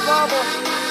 Vamos!